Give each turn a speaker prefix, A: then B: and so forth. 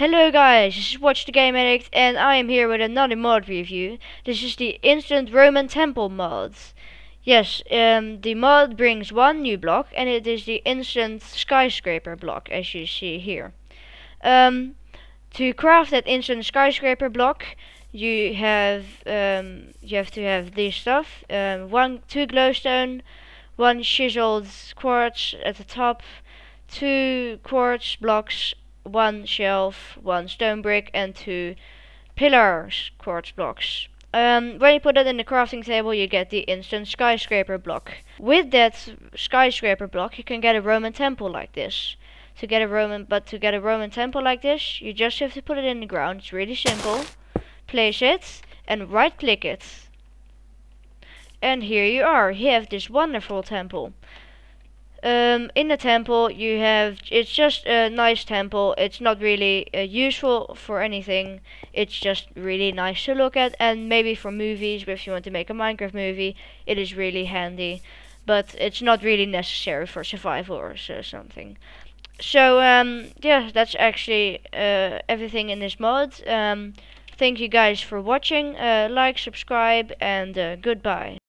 A: Hello guys, this is Watch the Game Addict and I am here with another mod review. This is the Instant Roman Temple mod. Yes, um, the mod brings one new block and it is the Instant Skyscraper block as you see here. Um, to craft that Instant Skyscraper block you have um, you have to have this stuff. Um, one, two glowstone, one chiseled quartz at the top, two quartz blocks one shelf, one stone brick, and two pillars, quartz blocks. Um, when you put it in the crafting table, you get the instant skyscraper block. With that skyscraper block, you can get a Roman temple like this. To get a Roman, but to get a Roman temple like this, you just have to put it in the ground. It's really simple. Place it and right click it. And here you are. You have this wonderful temple um, in the temple you have it's just a nice temple. It's not really uh, useful for anything. It's just really nice to look at. And maybe for movies if you want to make a minecraft movie it is really handy. But it's not really necessary for survival or so something. So um, yeah that's actually uh, everything in this mod. Um, thank you guys for watching. Uh, like subscribe and uh, goodbye